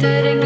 didn't